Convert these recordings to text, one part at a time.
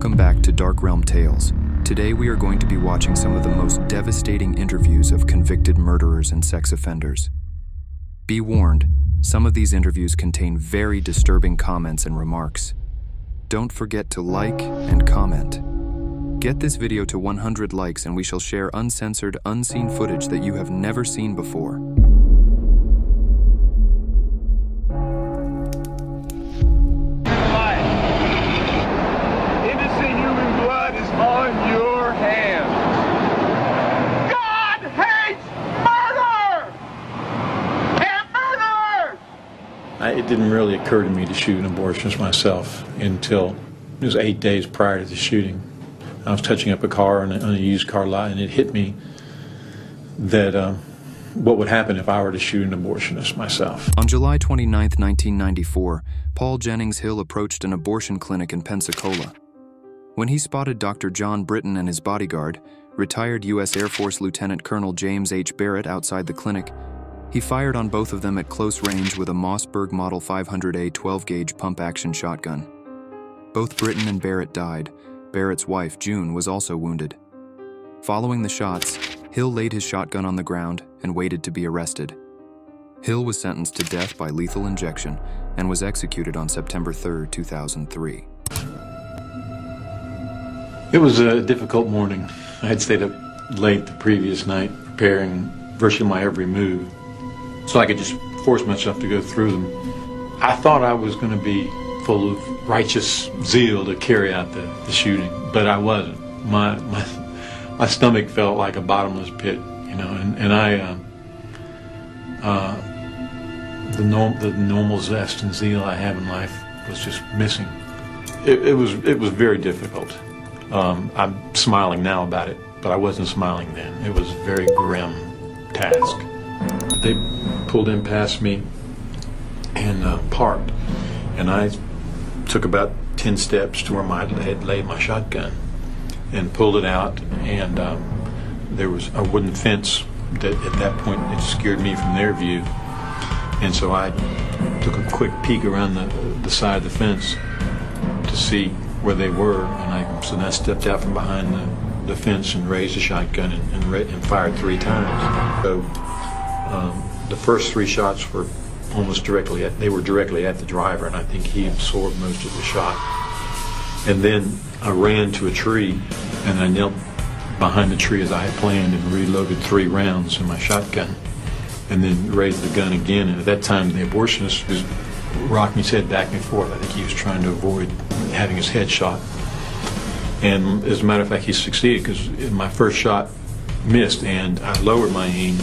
Welcome back to Dark Realm Tales. Today we are going to be watching some of the most devastating interviews of convicted murderers and sex offenders. Be warned, some of these interviews contain very disturbing comments and remarks. Don't forget to like and comment. Get this video to 100 likes and we shall share uncensored, unseen footage that you have never seen before. Didn't really occur to me to shoot an abortionist myself until it was eight days prior to the shooting. I was touching up a car on a, used car lot, and it hit me that um, what would happen if I were to shoot an abortionist myself. On July 29, 1994, Paul Jennings Hill approached an abortion clinic in Pensacola. When he spotted Dr. John Britton and his bodyguard, retired U.S. Air Force Lieutenant Colonel James H. Barrett, outside the clinic, he fired on both of them at close range with a Mossberg Model 500A 12 gauge pump action shotgun. Both Britton and Barrett died. Barrett's wife, June, was also wounded. Following the shots, Hill laid his shotgun on the ground and waited to be arrested. Hill was sentenced to death by lethal injection and was executed on September 3, 2003. It was a difficult morning. I had stayed up late the previous night preparing virtually my every move so I could just force myself to go through them. I thought I was going to be full of righteous zeal to carry out the, the shooting, but I wasn't. My, my, my stomach felt like a bottomless pit, you know, and, and I, uh, uh, the, norm, the normal zest and zeal I have in life was just missing. It, it was, it was very difficult. Um, I'm smiling now about it, but I wasn't smiling then. It was a very grim task. They pulled in past me and uh, parked, and I took about 10 steps to where I had laid my shotgun and pulled it out, and um, there was a wooden fence that at that point it scared me from their view. And so I took a quick peek around the, the side of the fence to see where they were, and I so then I stepped out from behind the, the fence and raised the shotgun and, and, and fired three times. So um, the first three shots were almost directly at they were directly at the driver, and I think he absorbed most of the shot. And then I ran to a tree, and I knelt behind the tree as I had planned and reloaded three rounds in my shotgun, and then raised the gun again. And at that time, the abortionist was rocking his head back and forth. I think he was trying to avoid having his head shot. And as a matter of fact, he succeeded because my first shot missed, and I lowered my aim,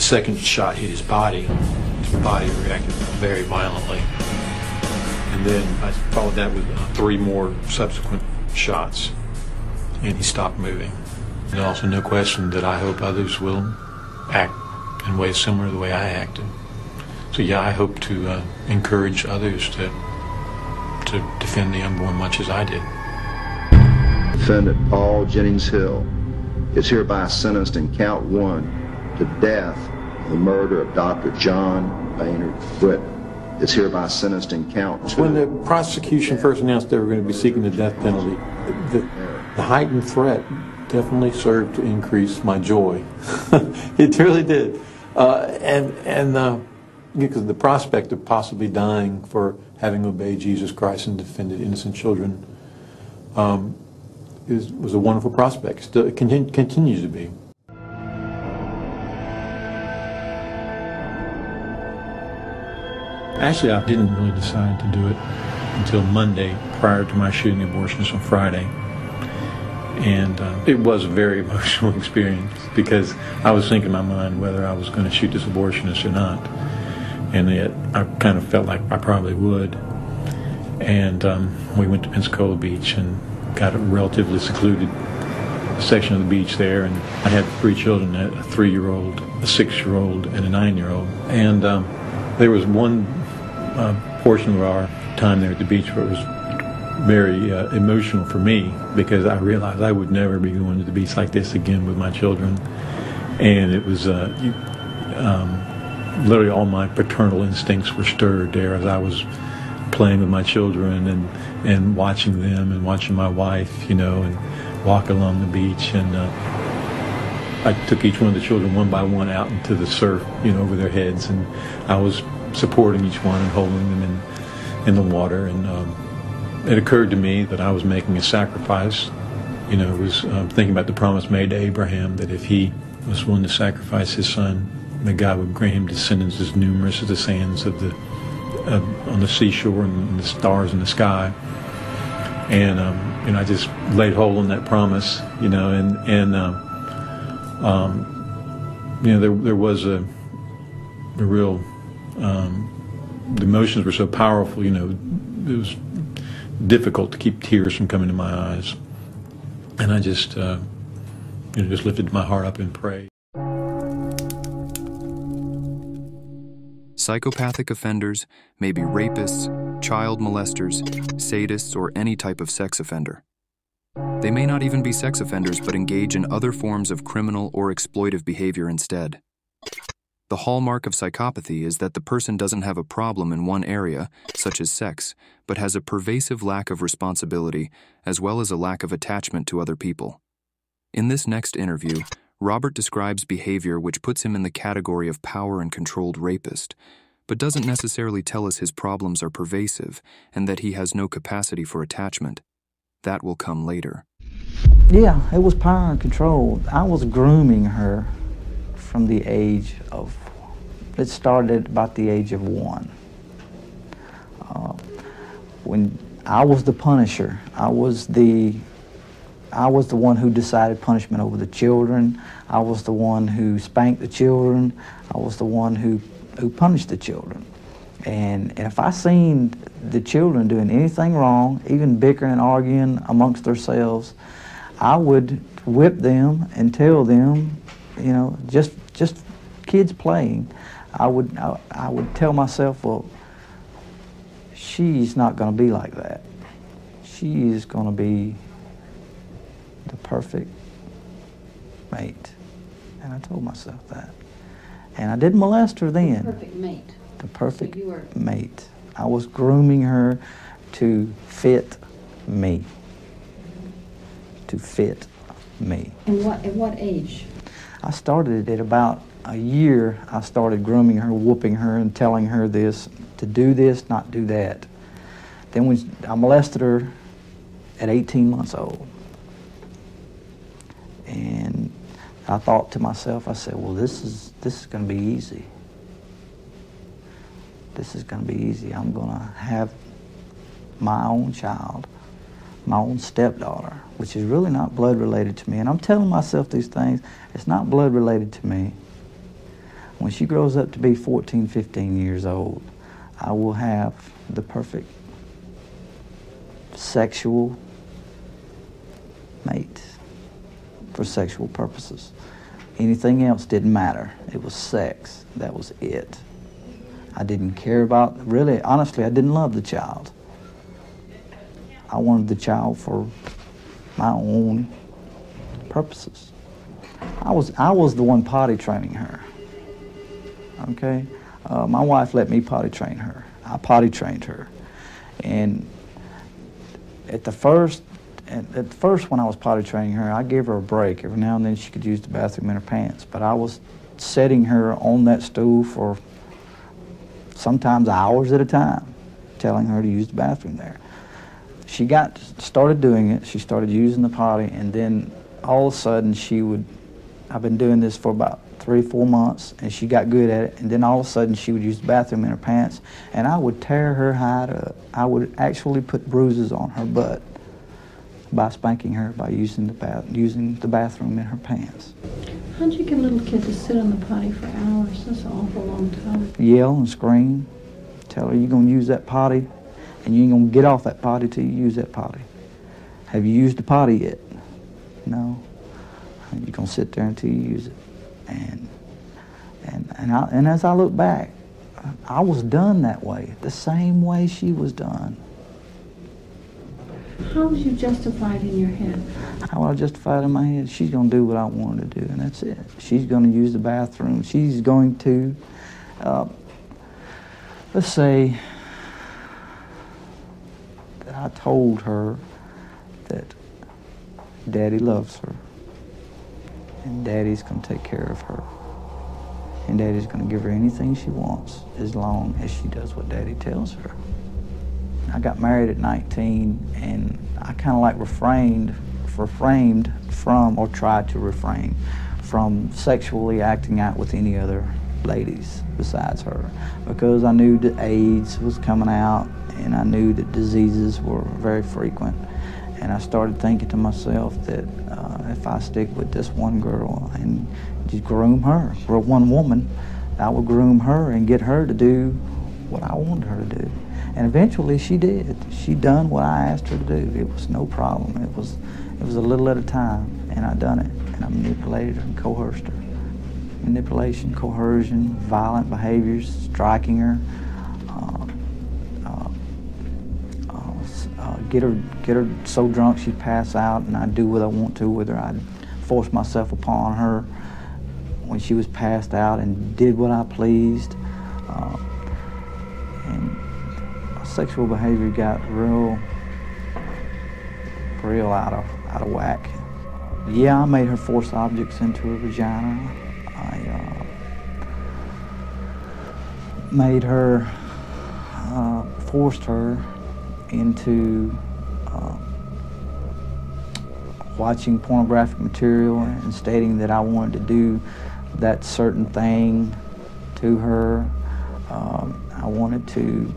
the second shot hit his body. His body reacted very violently. And then I followed that with uh, three more subsequent shots, and he stopped moving. And also no question that I hope others will act in ways similar to the way I acted. So yeah, I hope to uh, encourage others to to defend the unborn much as I did. Defendant Paul Jennings Hill is hereby sentenced in count one to death the murder of Dr. John Bayard Britton. Is hereby sentenced in count two. When the prosecution first announced they were going to be seeking the death penalty, the, the heightened threat definitely served to increase my joy. it really did, uh, and and uh, because the prospect of possibly dying for having obeyed Jesus Christ and defended innocent children um, is, was a wonderful prospect. Still, it continu- continues to be. Actually, I didn't really decide to do it until Monday prior to my shooting abortionist on Friday. And uh, it was a very emotional experience because I was thinking in my mind whether I was going to shoot this abortionist or not. And yet I kind of felt like I probably would. And um, we went to Pensacola Beach and got a relatively secluded section of the beach there. And I had three children a three year old, a six year old, and a nine year old. And um, there was one uh, portion of our time there at the beach was very uh, emotional for me because I realized I would never be going to the beach like this again with my children. And it was uh, um, literally all my paternal instincts were stirred there as I was playing with my children and and watching them and watching my wife, you know, and walk along the beach. And uh, I took each one of the children one by one out into the surf, you know, over their heads, and I was supporting each one and holding them in in the water. And um, it occurred to me that I was making a sacrifice. You know, was um, thinking about the promise made to Abraham that if he was willing to sacrifice his son, that God would grant him descendants as numerous as the sands of the uh, on the seashore and the stars in the sky. And um, you know, I just laid hold on that promise. You know, and and um, um, you know, there there was a a real um, the emotions were so powerful. You know, it was difficult to keep tears from coming to my eyes, and I just uh, you know just lifted my heart up and prayed. Psychopathic offenders may be rapists, child molesters, sadists, or any type of sex offender. They may not even be sex offenders but engage in other forms of criminal or exploitive behavior instead. The hallmark of psychopathy is that the person doesn't have a problem in one area, such as sex, but has a pervasive lack of responsibility as well as a lack of attachment to other people. In this next interview, Robert describes behavior which puts him in the category of power and controlled rapist, but doesn't necessarily tell us his problems are pervasive and that he has no capacity for attachment. That will come later. Yeah, it was power and control. I was grooming her from the age of, it started about the age of one. Uh, when I was the punisher, I was the I was the one who decided punishment over the children. I was the one who spanked the children. I was the one who, who punished the children. And, and if I seen the children doing anything wrong, even bickering and arguing amongst themselves, I would whip them and tell them, you know, just just kids playing. I would I, I would tell myself, well, she's not going to be like that. She is going to be the perfect mate. And I told myself that. And I didn't molest her then. Perfect mate. The perfect So were- mate. I was grooming her to fit me. To fit me. And what, at what age? I started it at about a year. I started grooming her, whooping her, and telling her this to do this, not do that. Then when I molested her at 18 months old. And I thought to myself, I said, well, this is, this is going to be easy. This is going to be easy. I'm going to have my own child, my own stepdaughter, which is really not blood related to me. And I'm telling myself these things, it's not blood related to me. When she grows up to be 14, 15 years old, I will have the perfect sexual mate for sexual purposes. Anything else didn't matter. It was sex. That was it. I didn't care about, really, honestly, I didn't love the child. I wanted the child for my own purposes. I was, I was the one potty training her. Okay? Uh, my wife let me potty train her. I potty trained her. And at the first, at, at first when I was potty training her, I gave her a break. Every now and then she could use the bathroom in her pants. But I was setting her on that stool for sometimes hours at a time, telling her to use the bathroom there. She got started doing it. She started using the potty, and then all of a sudden she would. I've been doing this for about three, four months, and she got good at it. And then all of a sudden she would use the bathroom in her pants, and I would tear her hide up. I would actually put bruises on her butt by spanking her by using the bath, using the bathroom in her pants. How'd you get a little kid to sit on the potty for hours? That's an awful long time. Yell and scream, tell her you're gonna use that potty, and you ain't gonna get off that potty till you use that potty. Have you used the potty yet? No. You're gonna sit there until you use it. And and and, I, and as I look back, I was done that way, the same way she was done. How was you justified in your head? How I justified in my head, she's going to do what I want her to do, and that's it. She's going to use the bathroom. She's going to, uh, let's say, I told her that Daddy loves her and Daddy's going to take care of her. And Daddy's going to give her anything she wants as long as she does what Daddy tells her. I got married at 19 and I kind of like refrained, refrained from, or tried to refrain from sexually acting out with any other ladies besides her because I knew that AIDS was coming out and I knew that diseases were very frequent. And I started thinking to myself that uh, if I stick with this one girl and just groom her, or one woman, I would groom her and get her to do what I wanted her to do. And eventually she did. She done what I asked her to do. It was no problem. It was, it was a little at a time, and I done it. And I manipulated her and coerced her. Manipulation, coercion, violent behaviors, striking her, get her get her so drunk she'd pass out, and I'd do what I want to with her. I'd force myself upon her when she was passed out, and did what I pleased. Uh, and sexual behavior got real, real out of out of whack. Yeah, I made her force objects into her vagina. I uh, made her, uh, forced her into uh, watching pornographic material and stating that I wanted to do that certain thing to her. Um, I wanted to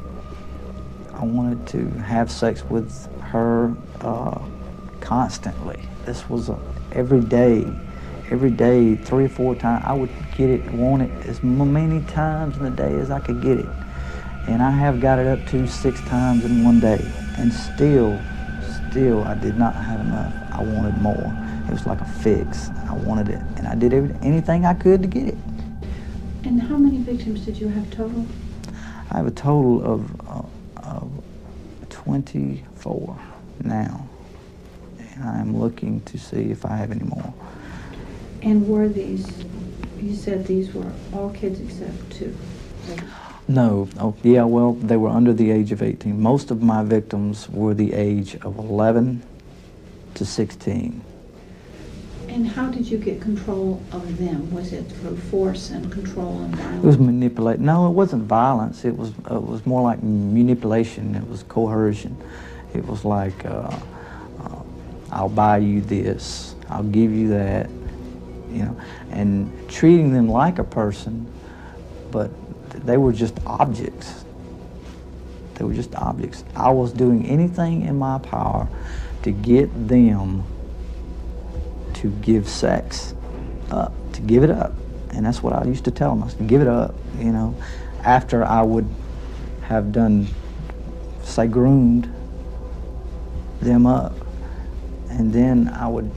I wanted to have sex with her uh, constantly. This was a, every day, every day, three or four times. I would get it, want it as many times in the day as I could get it. And I have got it up to six times in one day. And still, still, I did not have enough. I wanted more. It was like a fix. I wanted it. And I did anything I could to get it. And how many victims did you have total? I have a total of, uh, of 24 now. And I'm looking to see if I have any more. And were these, you said these were all kids except two? No. Oh, yeah, well, they were under the age of 18. Most of my victims were the age of 11 to 16. And how did you get control of them? Was it through force and control and violence? It was manipulate. No, it wasn't violence. It was uh, it was more like manipulation. It was coercion. It was like, uh, uh, I'll buy you this. I'll give you that. You know, and treating them like a person, but they were just objects. They were just objects. I was doing anything in my power to get them to give sex up, to give it up. And that's what I used to tell them. I said, give it up, you know, after I would have done, say, groomed them up. And then I would,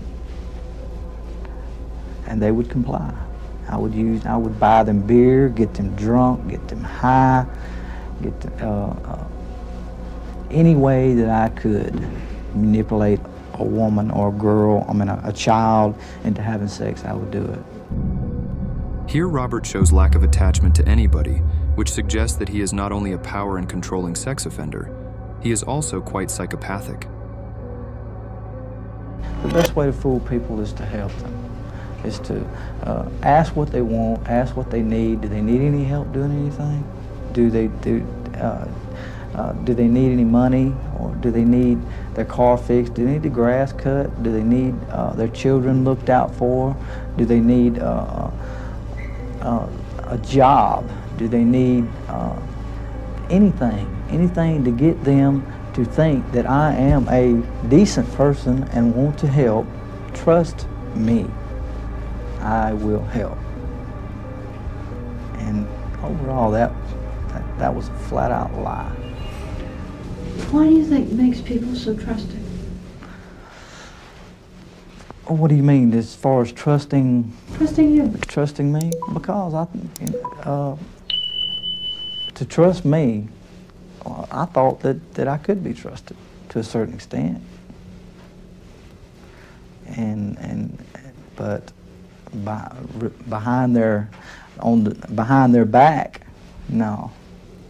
and they would comply. I would use, I would buy them beer, get them drunk, get them high, get them, uh, uh, any way that I could manipulate a woman or a girl, I mean a, a child, into having sex, I would do it. Here, Robert shows lack of attachment to anybody, which suggests that he is not only a power and controlling sex offender, he is also quite psychopathic. The best way to fool people is to help them is to uh, ask what they want, ask what they need. Do they need any help doing anything? Do they do? Uh, uh, do they need any money, or do they need their car fixed? Do they need the grass cut? Do they need uh, their children looked out for? Do they need uh, uh, a job? Do they need anything? Anything to get them to think that I am a decent person and want to help? Trust me. I will help. And overall, that, that, that was a flat out lie. Why do you think makes people so trusting? What do you mean, as far as trusting? Trusting you. Trusting me? Because I, uh, to trust me, I thought that, that I could be trusted to a certain extent. And, and, but behind their on the, behind their back. No,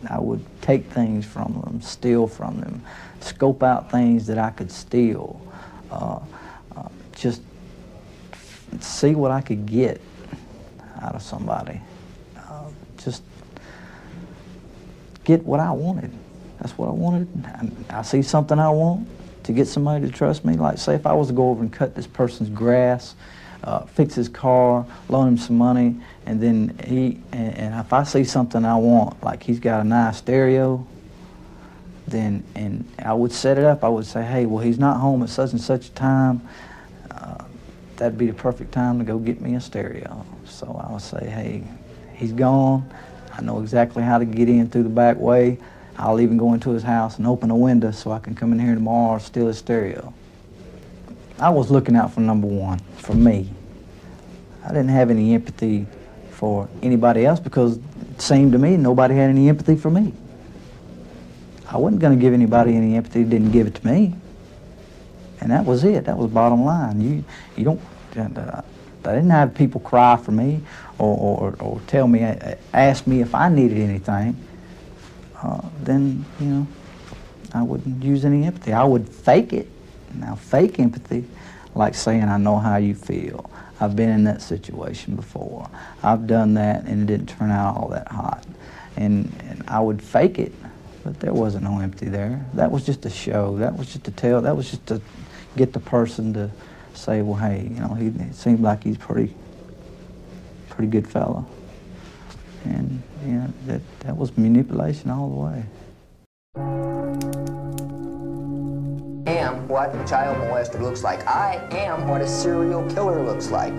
I would take things from them, steal from them, scope out things that I could steal, uh, uh, just see what I could get out of somebody. Uh, just get what I wanted. That's what I wanted. I, I see something I want to get somebody to trust me. Like, say, if I was to go over and cut this person's grass, uh, fix his car, loan him some money, and then he, and, and, if I see something I want, like he's got a nice stereo, then, and I would set it up, I would say, hey, well, he's not home at such and such a time. Uh, that'd be the perfect time to go get me a stereo. So I would say, hey, he's gone. I know exactly how to get in through the back way. I'll even go into his house and open a window so I can come in here tomorrow and steal his stereo. I was looking out for number one, for me. I didn't have any empathy for anybody else because it seemed to me nobody had any empathy for me. I wasn't going to give anybody any empathy who didn't give it to me. And that was it. That was bottom line. You, you don't, uh, I didn't have people cry for me or, or, or tell me, uh, ask me if I needed anything. Uh, then, you know, I wouldn't use any empathy. I would fake it. Now, fake empathy, like saying, I know how you feel. I've been in that situation before. I've done that and it didn't turn out all that hot. And, and I would fake it, but there wasn't no empathy there. That was just a show. That was just to tell, that was just to get the person to say, well, hey, you know, he it seemed like he's pretty, pretty good fellow. And, you know, that, that was manipulation all the way. What a child molester looks like. I am what a serial killer looks like.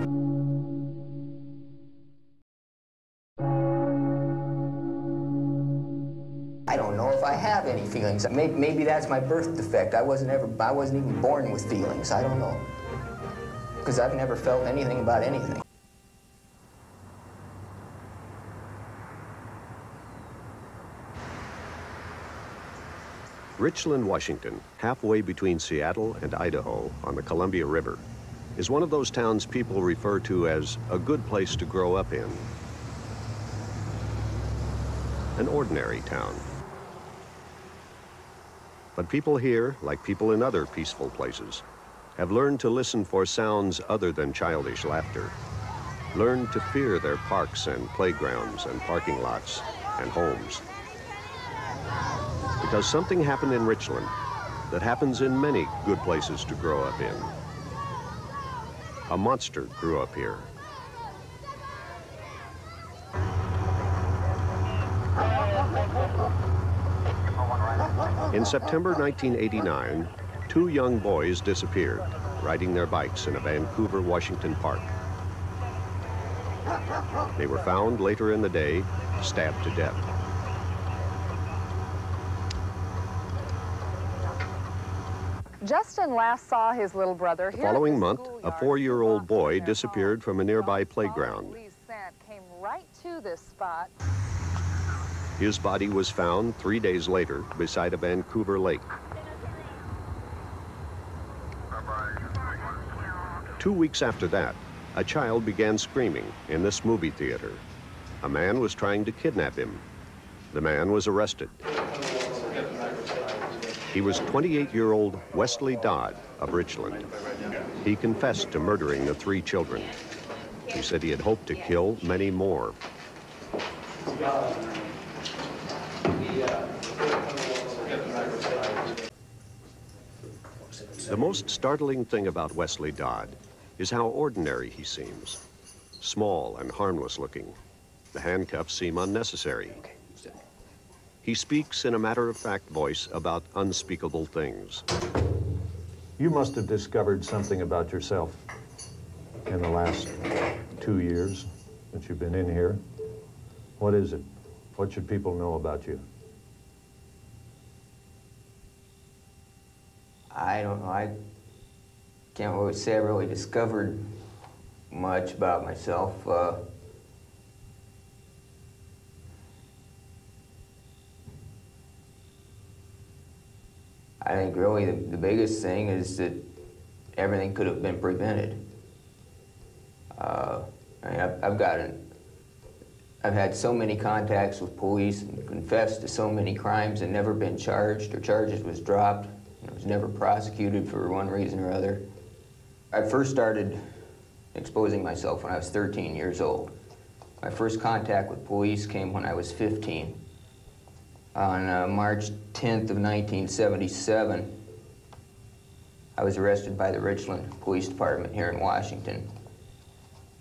I don't know if I have any feelings. Maybe, maybe that's my birth defect. I wasn't ever, I wasn't even born with feelings. I don't know. Because I've never felt anything about anything. Richland, Washington, halfway between Seattle and Idaho on the Columbia River, is one of those towns people refer to as a good place to grow up in. An ordinary town. But people here, like people in other peaceful places, have learned to listen for sounds other than childish laughter. Learned to fear their parks and playgrounds and parking lots and homes because something happened in Richland that happens in many good places to grow up in. A monster grew up here. In September 1989, two young boys disappeared, riding their bikes in a Vancouver, Washington park. They were found later in the day, stabbed to death. Justin last saw his little brother. The following month, a four-year-old boy disappeared from a nearby playground. Came right to this spot. His body was found three days later beside a Vancouver lake. Two weeks after that, a child began screaming in this movie theater. A man was trying to kidnap him. The man was arrested. He was 28-year-old Westley Dodd of Richland. He confessed to murdering the three children. He said he had hoped to kill many more. The most startling thing about Westley Dodd is how ordinary he seems. Small and harmless looking. The handcuffs seem unnecessary. He speaks in a matter-of-fact voice about unspeakable things. You must have discovered something about yourself in the last two years that you've been in here. What is it? What should people know about you? I don't know. I can't really say I really discovered much about myself. Uh, think really the, the biggest thing is that everything could have been prevented. Uh, I mean, I've, I've got I've had so many contacts with police and confessed to so many crimes and never been charged or charges was dropped. I was never prosecuted for one reason or other. I first started exposing myself when I was 13 years old. My first contact with police came when I was 15. On uh, March 10th of 1977, I was arrested by the Richland Police Department here in Washington.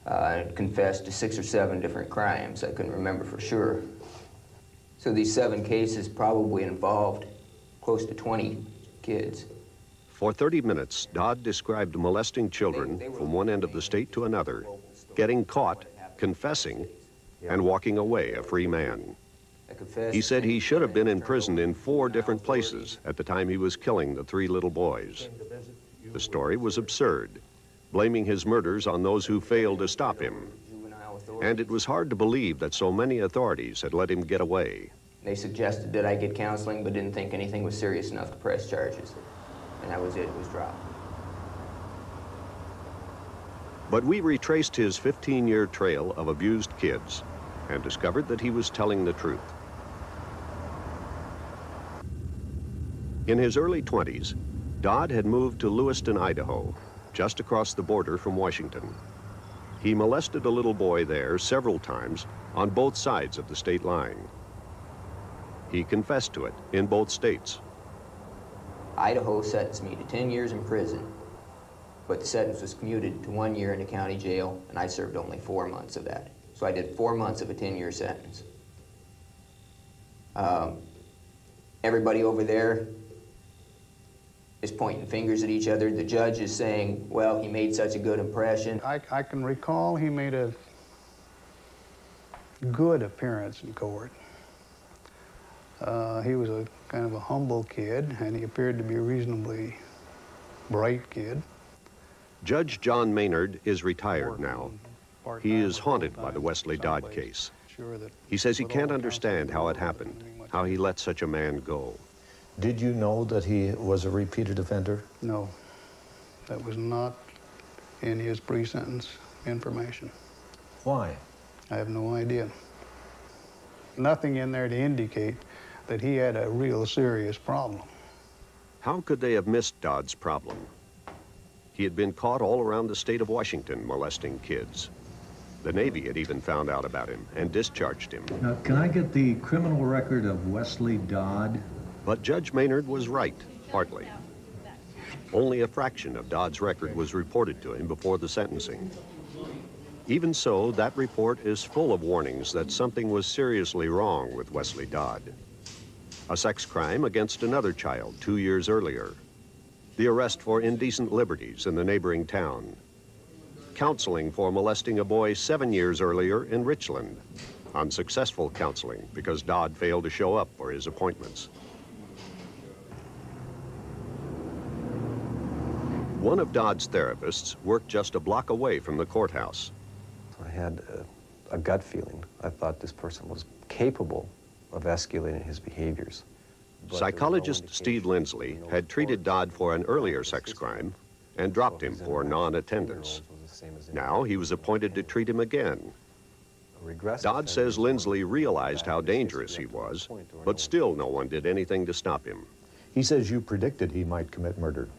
Uh, I confessed to six or seven different crimes. I couldn't remember for sure. So these seven cases probably involved close to 20 kids. For 30 minutes, Dodd described molesting children from one end of the state to another, getting caught, confessing, and walking away a free man. He said he should have been in prison in four different places at the time he was killing the three little boys. The story was absurd, blaming his murders on those who failed to stop him. And it was hard to believe that so many authorities had let him get away. They suggested that I get counseling, but didn't think anything was serious enough to press charges. And that was it, it was dropped. But we retraced his 15-year trail of abused kids and discovered that he was telling the truth. In his early 20s, Dodd had moved to Lewiston, Idaho, just across the border from Washington. He molested a little boy there several times on both sides of the state line. He confessed to it in both states. Idaho sentenced me to 10 years in prison, but the sentence was commuted to one year in the county jail, and I served only four months of that. So I did four months of a 10-year sentence. Um, everybody over there is pointing fingers at each other. The judge is saying, well, he made such a good impression. I, I can recall he made a good appearance in court. Uh, he was a kind of a humble kid, and he appeared to be a reasonably bright kid. Judge John Maynard is retired now. He is haunted by the Westley Dodd case. He says he can't understand how it happened, how he let such a man go. Did you know that he was a repeated offender? No, that was not in his pre-sentence information. Why? I have no idea. Nothing in there to indicate that he had a real serious problem. How could they have missed Dodd's problem? He had been caught all around the state of Washington molesting kids. The Navy had even found out about him and discharged him. Now, can I get the criminal record of Westley Dodd? But Judge Maynard was right, partly. Only a fraction of Dodd's record was reported to him before the sentencing. Even so, that report is full of warnings that something was seriously wrong with Westley Dodd. A sex crime against another child two years earlier. The arrest for indecent liberties in the neighboring town. Counseling for molesting a boy seven years earlier in Richland. Unsuccessful counseling because Dodd failed to show up for his appointments. One of Dodd's therapists worked just a block away from the courthouse. I had a, a, gut feeling. I thought this person was capable of escalating his behaviors. Psychologist no Steve Lindsley had treated Dodd for an earlier sex crime and dropped him for non-attendance. Now he was appointed to treat him again. Dodd says Lindsley realized how dangerous he was, but still no one did anything to stop him. He says you predicted he might commit murder.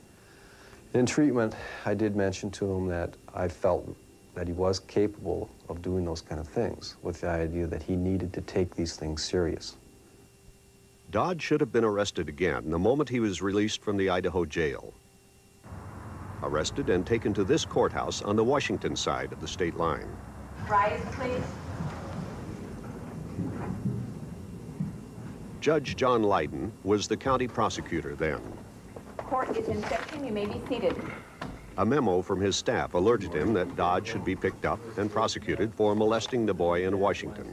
In treatment, I did mention to him that I felt that he was capable of doing those kind of things, with the idea that he needed to take these things serious. Dodd should have been arrested again the moment he was released from the Idaho jail. Arrested and taken to this courthouse on the Washington side of the state line. Rise, please. Judge John Leyden was the county prosecutor then. Court is in session. You may be seated. A memo from his staff alerted him that Dodd should be picked up and prosecuted for molesting the boy in Washington.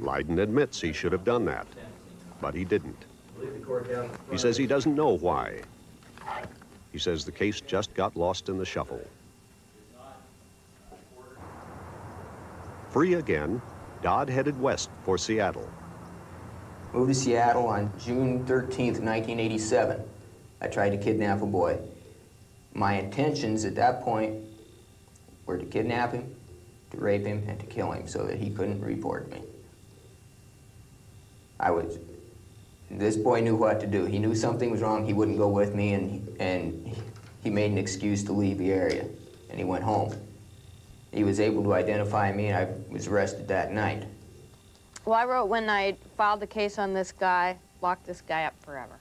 Leyden admits he should have done that, but he didn't. He says he doesn't know why. He says the case just got lost in the shuffle. Free again, Dodd headed west for Seattle. Moved to Seattle on June 13th, 1987. I tried to kidnap a boy. My intentions at that point were to kidnap him, to rape him and to kill him so that he couldn't report me. I was, this boy knew what to do. He knew something was wrong, he wouldn't go with me, and, and he made an excuse to leave the area, and he went home. He was able to identify me, and I was arrested that night. Well, I wrote when I filed the case on this guy, locked this guy up forever.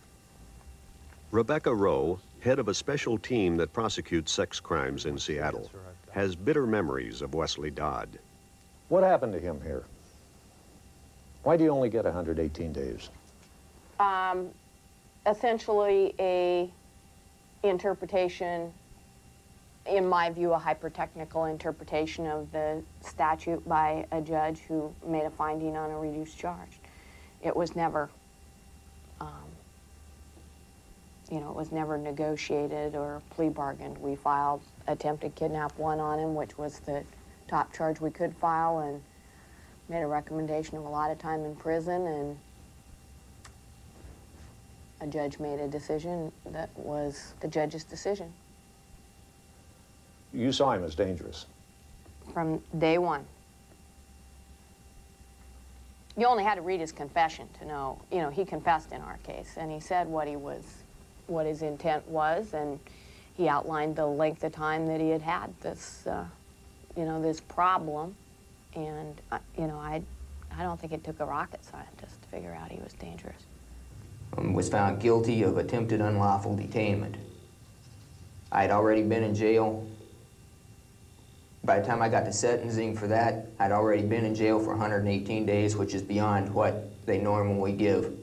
Rebecca Roe, head of a special team that prosecutes sex crimes in Seattle, has bitter memories of Westley Dodd. What happened to him here? Why do you only get 118 days? Um, essentially a interpretation, in my view, a hypertechnical interpretation of the statute by a judge who made a finding on a reduced charge. It was never, um, you know, it was never negotiated or plea bargained. We filed attempted kidnap one on him, which was the top charge we could file, and made a recommendation of a lot of time in prison, and a judge made a decision that was the judge's decision You saw him as dangerous. from day one. You only had to read his confession to know, you know, he confessed in our case, and he said what he was, what his intent was, and he outlined the length of time that he had had this, uh, you know, this problem, and, uh, you know, I, I don't think it took a rocket scientist to figure out he was dangerous. um, was found guilty of attempted unlawful detainment. I had already been in jail. By the time I got to sentencing for that, I'd already been in jail for 118 days, which is beyond what they normally give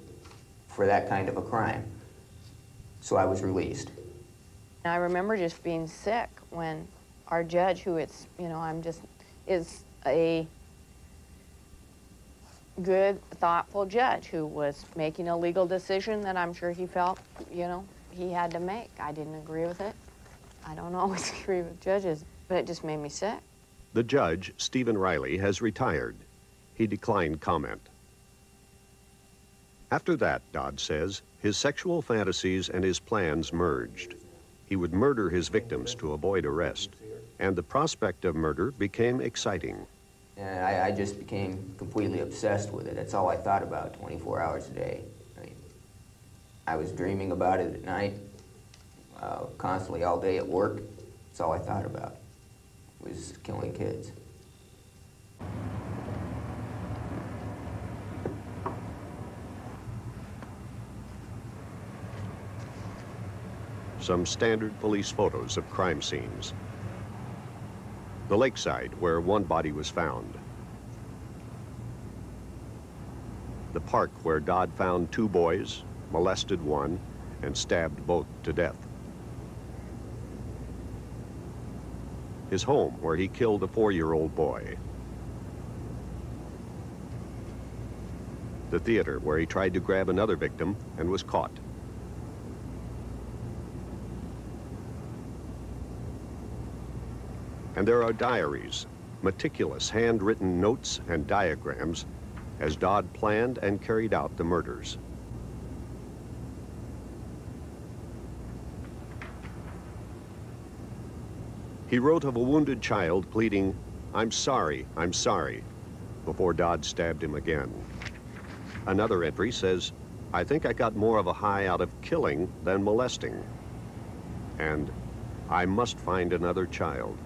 for that kind of a crime. So I was released. And I remember just being sick when our judge, who it's, you know, I'm just, is a good, thoughtful judge who was making a legal decision that I'm sure he felt, you know, he had to make. I didn't agree with it. I don't always agree with judges, but it just made me sick. The judge, Stephen Riley, has retired. He declined comment. After that, Dodd says, his sexual fantasies and his plans merged. He would murder his victims to avoid arrest, and the prospect of murder became exciting. And I, I just became completely obsessed with it. That's all I thought about 24 hours a day. I, mean, I was dreaming about it at night, uh, constantly all day at work. That's all I thought about, was killing kids. Some standard police photos of crime scenes. The lakeside, where one body was found. The park where Dodd found two boys, molested one, and stabbed both to death. His home, where he killed a four-year-old boy. The theater, where he tried to grab another victim and was caught. And there are diaries, meticulous handwritten notes and diagrams as Dodd planned and carried out the murders. He wrote of a wounded child pleading, I'm sorry, I'm sorry, before Dodd stabbed him again. Another entry says, I think I got more of a high out of killing than molesting. And I must find another child.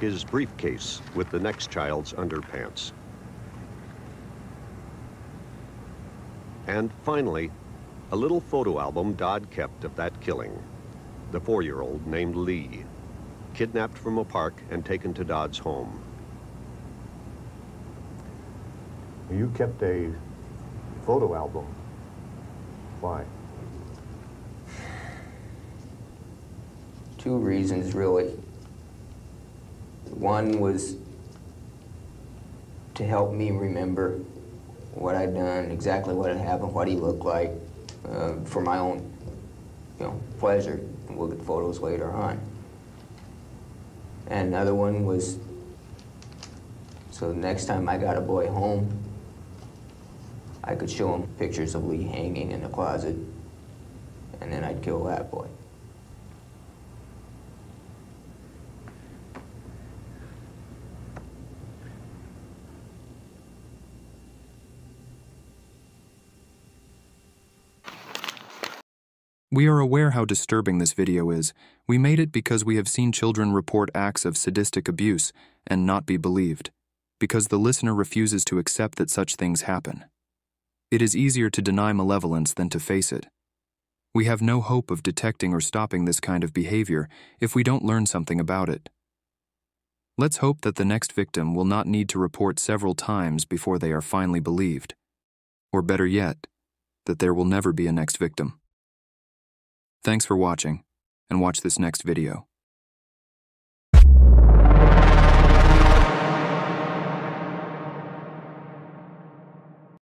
His briefcase with the next child's underpants. And finally, a little photo album Dodd kept of that killing. The four-year-old named Lee, kidnapped from a park and taken to Dodd's home. You kept a photo album. Why? Two reasons, really. One was to help me remember what I'd done, exactly what had happened, what he looked like, uh, for my own, you know, pleasure. We'll get photos later on. And another one was so the next time I got a boy home, I could show him pictures of Lee hanging in the closet, and then I'd kill that boy. We are aware how disturbing this video is. We made it because we have seen children report acts of sadistic abuse and not be believed, because the listener refuses to accept that such things happen. It is easier to deny malevolence than to face it. We have no hope of detecting or stopping this kind of behavior if we don't learn something about it. Let's hope that the next victim will not need to report several times before they are finally believed. Or better yet, that there will never be a next victim. Thanks for watching, and watch this next video.